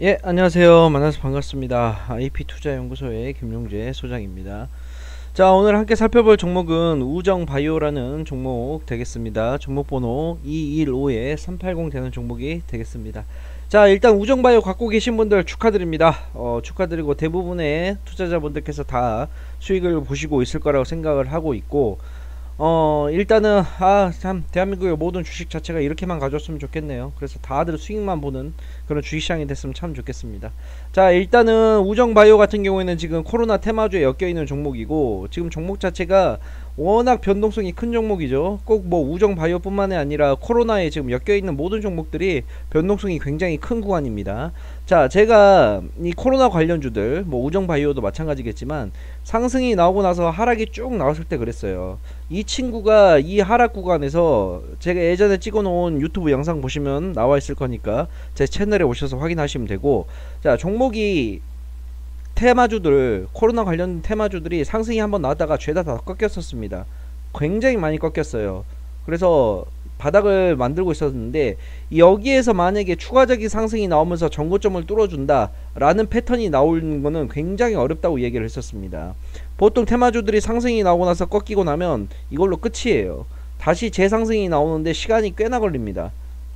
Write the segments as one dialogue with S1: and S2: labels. S1: 예 안녕하세요 만나서 반갑습니다 IP투자연구소의 김용재 소장입니다 자 오늘 함께 살펴볼 종목은 우정바이오라는 종목 되겠습니다 종목번호 215에 380 되는 종목이 되겠습니다 자 일단 우정바이오 갖고 계신 분들 축하드립니다 어, 축하드리고 대부분의 투자자분들께서 다 수익을 보시고 있을 거라고 생각을 하고 있고 어 일단은 아 참 대한민국의 모든 주식 자체가 이렇게만 가졌으면 좋겠네요 그래서 다들 수익만 보는 그런 주식시장이 됐으면 참 좋겠습니다 자 일단은 우정바이오 같은 경우에는 지금 코로나 테마주에 엮여있는 종목이고 지금 종목 자체가 워낙 변동성이 큰 종목이죠 꼭 뭐 우정바이오 뿐만이 아니라 코로나에 지금 엮여있는 모든 종목들이 변동성이 굉장히 큰 구간입니다 자 제가 이 코로나 관련주들 뭐 우정바이오도 마찬가지겠지만 상승이 나오고 나서 하락이 쭉 나왔을 때 그랬어요 이 친구가 이 하락 구간에서 제가 예전에 찍어놓은 유튜브 영상 보시면 나와 있을 거니까 제 채널에 오셔서 확인하시면 되고 자 종목이 테마주들 코로나 관련 테마주들이 상승이 한번 나왔다가 죄다 다 꺾였었습니다 굉장히 많이 꺾였어요 그래서 바닥을 만들고 있었는데 여기에서 만약에 추가적인 상승이 나오면서 전고점을 뚫어준다 라는 패턴이 나오는 거는 굉장히 어렵다고 얘기를 했었습니다 보통 테마주들이 상승이 나오고 나서 꺾이고 나면 이걸로 끝이에요 다시 재상승이 나오는데 시간이 꽤나 걸립니다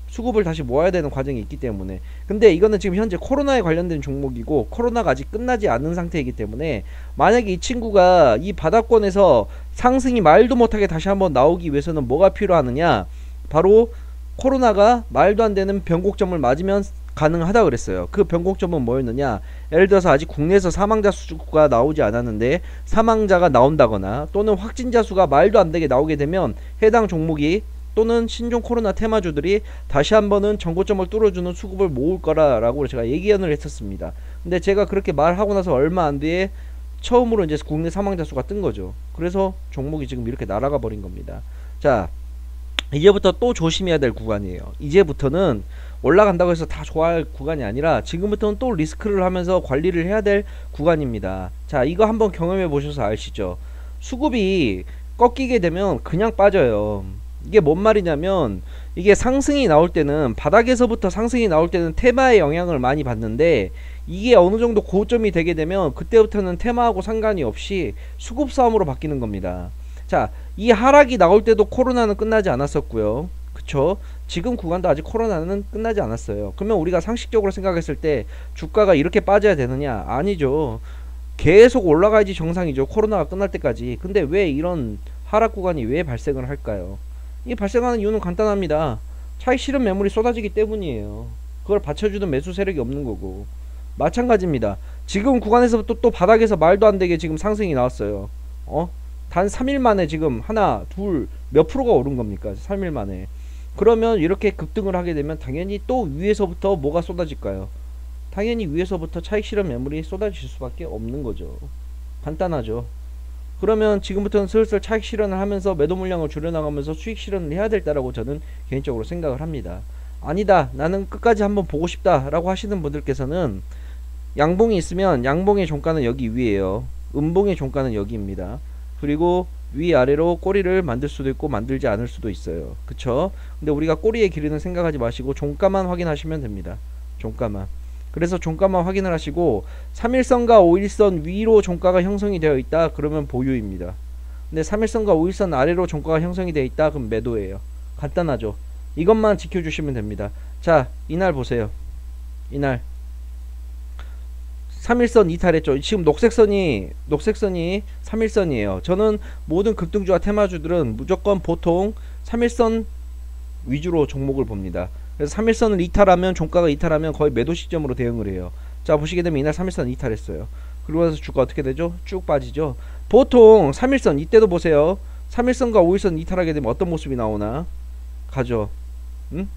S1: 수급을 다시 모아야 되는 과정이 있기 때문에 근데 이거는 지금 현재 코로나에 관련된 종목이고 코로나가 아직 끝나지 않은 상태이기 때문에 만약에 이 친구가 이 바닥권에서 상승이 말도 못하게 다시 한번 나오기 위해서는 뭐가 필요하느냐 바로 코로나가 말도 안 되는 변곡점을 맞으면 가능하다 그랬어요. 그 변곡점은 뭐였느냐? 예를 들어서 아직 국내에서 사망자 수가 나오지 않았는데 사망자가 나온다거나 또는 확진자 수가 말도 안 되게 나오게 되면 해당 종목이 또는 신종 코로나 테마주들이 다시 한번은 정고점을 뚫어주는 수급을 모을 거라라고 제가 예견을 했었습니다. 근데 제가 그렇게 말하고 나서 얼마 안 뒤에 처음으로 이제 국내 사망자 수가 뜬 거죠. 그래서 종목이 지금 이렇게 날아가 버린 겁니다. 자, 이제부터 또 조심해야 될 구간이에요. 이제부터는 올라간다고 해서 다 좋아할 구간이 아니라 지금부터는 또 리스크를 하면서 관리를 해야 될 구간입니다. 자, 이거 한번 경험해 보셔서 아시죠? 수급이 꺾이게 되면 그냥 빠져요. 이게 뭔 말이냐면 이게 상승이 나올 때는 바닥에서부터 상승이 나올 때는 테마의 영향을 많이 받는데 이게 어느 정도 고점이 되게 되면 그때부터는 테마하고 상관이 없이 수급 싸움으로 바뀌는 겁니다. 자, 이 하락이 나올 때도 코로나는 끝나지 않았었고요. 그쵸? 지금 구간도 아직 코로나는 끝나지 않았어요. 그러면 우리가 상식적으로 생각했을 때 주가가 이렇게 빠져야 되느냐? 아니죠. 계속 올라가야지 정상이죠. 코로나가 끝날 때까지. 근데 왜 이런 하락 구간이 왜 발생을 할까요? 이 발생하는 이유는 간단합니다. 차익 실현 매물이 쏟아지기 때문이에요. 그걸 받쳐주는 매수 세력이 없는 거고. 마찬가지입니다. 지금 구간에서부터 또 바닥에서 말도 안 되게 지금 상승이 나왔어요. 어? 단 3일 만에 지금 하나, 둘, 몇 프로가 오른 겁니까? 3일 만에. 그러면 이렇게 급등을 하게 되면 당연히 또 위에서부터 뭐가 쏟아질까요? 당연히 위에서부터 차익 실험 매물이 쏟아질 수밖에 없는 거죠. 간단하죠. 그러면 지금부터는 슬슬 차익 실현을 하면서 매도 물량을 줄여나가면서 수익 실현을 해야 될다라고 저는 개인적으로 생각을 합니다. 아니다. 나는 끝까지 한번 보고 싶다라고 하시는 분들께서는 양봉이 있으면 양봉의 종가는 여기 위에요. 음봉의 종가는 여기입니다. 그리고 위아래로 꼬리를 만들 수도 있고 만들지 않을 수도 있어요 그쵸 근데 우리가 꼬리의 길이는 생각하지 마시고 종가만 확인하시면 됩니다 종가만 그래서 종가만 확인을 하시고 3일선과 5일선 위로 종가가 형성이 되어 있다 그러면 보유입니다 근데 3일선과 5일선 아래로 종가가 형성이 되어 있다 그럼 매도예요 간단하죠 이것만 지켜주시면 됩니다 자 이날 보세요 이날 3일선 이탈했죠. 지금 녹색선이 녹색선이 3일선이에요. 저는 모든 급등주와 테마주들은 무조건 보통 3일선 위주로 종목을 봅니다. 그래서 3일선을 이탈하면 종가가 이탈하면 거의 매도 시점으로 대응을 해요. 자 보시게 되면 이날 3일선 이탈했어요. 그러고 나서 주가 어떻게 되죠? 쭉 빠지죠. 보통 3일선 이때도 보세요. 3일선과 5일선 이탈하게 되면 어떤 모습이 나오나 가죠. 응?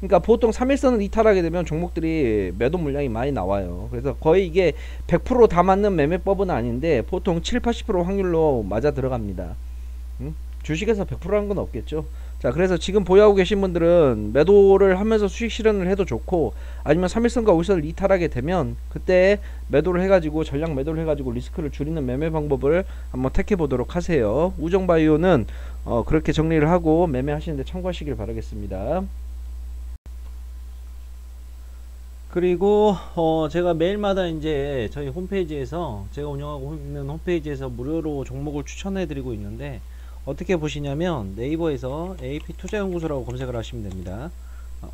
S1: 그러니까 보통 3일선을 이탈하게 되면 종목들이 매도 물량이 많이 나와요. 그래서 거의 이게 100%다 맞는 매매법은 아닌데 보통 7, 80% 확률로 맞아 들어갑니다. 음? 주식에서 100%한 건 없겠죠. 자, 그래서 지금 보유하고 계신 분들은 매도를 하면서 수익 실현을 해도 좋고 아니면 3일선과 5일선을 이탈하게 되면 그때 매도를 해가지고 전략 매도를 해가지고 리스크를 줄이는 매매 방법을 한번 택해 보도록 하세요. 우정바이오는 어, 그렇게 정리를 하고 매매하시는데 참고하시길 바라겠습니다.
S2: 그리고 어 제가 매일마다 이제 저희 홈페이지에서 제가 운영하고 있는 홈페이지에서 무료로 종목을 추천해 드리고 있는데 어떻게 보시냐면 네이버에서 AP 투자연구소라고 검색을 하시면 됩니다 어,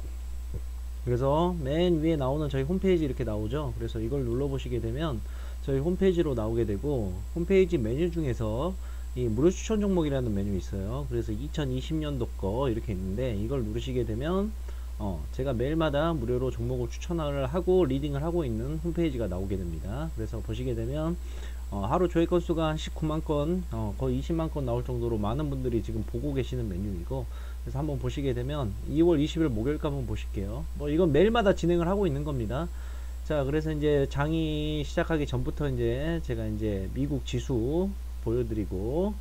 S2: 그래서 맨 위에 나오는 저희 홈페이지 이렇게 나오죠 그래서 이걸 눌러 보시게 되면 저희 홈페이지로 나오게 되고 홈페이지 메뉴 중에서 이 무료 추천 종목이라는 메뉴 있어요 그래서 2020년도 거 이렇게 있는데 이걸 누르시게 되면 어, 제가 매일마다 무료로 종목을 추천을 하고 리딩을 하고 있는 홈페이지가 나오게 됩니다. 그래서 보시게 되면 어, 하루 조회 건수가 한 19만 건, 어, 거의 20만 건 나올 정도로 많은 분들이 지금 보고 계시는 메뉴이고 그래서 한번 보시게 되면 2월 20일 목요일까 한번 보실게요. 뭐 이건 매일마다 진행을 하고 있는 겁니다. 자, 그래서 이제 장이 시작하기 전부터 이제 제가 이제 미국 지수 보여드리고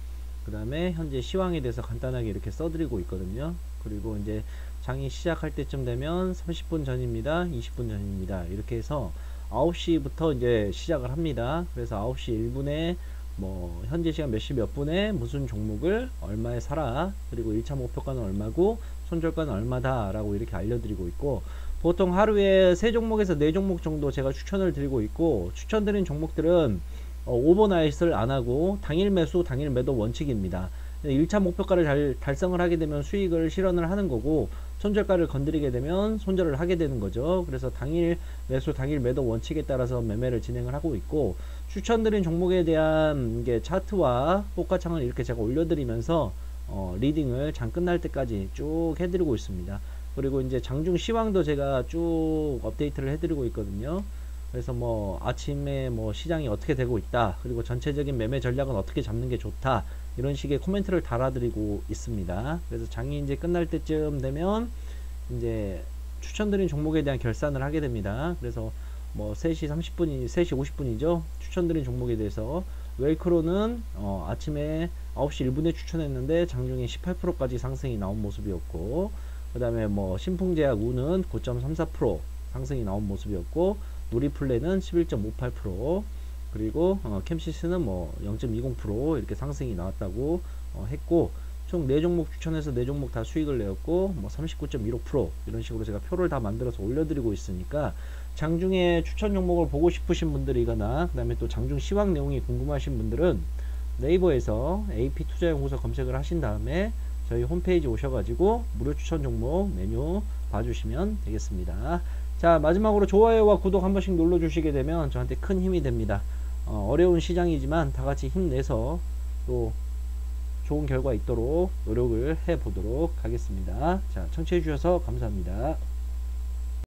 S2: 그 다음에 현재 시황에 대해서 간단하게 이렇게 써드리고 있거든요 그리고 이제 장이 시작할 때쯤 되면 30분 전입니다 20분 전입니다 이렇게 해서 9시부터 이제 시작을 합니다 그래서 9시 1분에 뭐 현재 시간 몇 시 몇 분에 무슨 종목을 얼마에 사라 그리고 1차 목표가는 얼마고 손절가는 얼마다 라고 이렇게 알려드리고 있고 보통 하루에 세종목에서네종목 정도 제가 추천을 드리고 있고 추천드린 종목들은 어, 오버나잇을 안하고 당일 매수 당일 매도 원칙입니다. 1차 목표가를 잘 달성을 하게 되면 수익을 실현을 하는 거고 손절가를 건드리게 되면 손절을 하게 되는 거죠. 그래서 당일 매수 당일 매도 원칙에 따라서 매매를 진행을 하고 있고 추천드린 종목에 대한 게 차트와 호가창을 이렇게 제가 올려드리면서 어, 리딩을 장 끝날 때까지 쭉 해드리고 있습니다. 그리고 이제 장중 시황도 제가 쭉 업데이트를 해드리고 있거든요. 그래서 뭐 아침에 뭐 시장이 어떻게 되고 있다 그리고 전체적인 매매 전략은 어떻게 잡는 게 좋다 이런 식의 코멘트를 달아드리고 있습니다 그래서 장이 이제 끝날 때쯤 되면 이제 추천드린 종목에 대한 결산을 하게 됩니다 그래서 뭐 3시 30분이 3시 50분이죠 추천드린 종목에 대해서 웰크로는 어 아침에 9시 1분에 추천했는데 장중에 18%까지 상승이 나온 모습이었고 그 다음에 뭐 신풍제약 우는 9.34% 상승이 나온 모습이었고 우리플레는 11.58% 그리고 어, 캠시스는 뭐 0.20% 이렇게 상승이 나왔다고 어, 했고 총 4종목 추천해서 4종목 다 수익을 내었고 뭐 39.15% 이런 식으로 제가 표를 다 만들어서 올려드리고 있으니까 장중에 추천 종목을 보고 싶으신 분들이거나 그 다음에 또 장중 시황 내용이 궁금하신 분들은 네이버에서 AP투자연구소 검색을 하신 다음에 저희 홈페이지 오셔가지고 무료 추천 종목 메뉴 봐주시면 되겠습니다. 자 마지막으로 좋아요와 구독 한 번씩 눌러주시게 되면 저한테 큰 힘이 됩니다. 어, 려운 시장이지만 다같이 힘내서 또 좋은 결과 있도록 노력을 해보도록 하겠습니다. 자 청취해주셔서 감사합니다.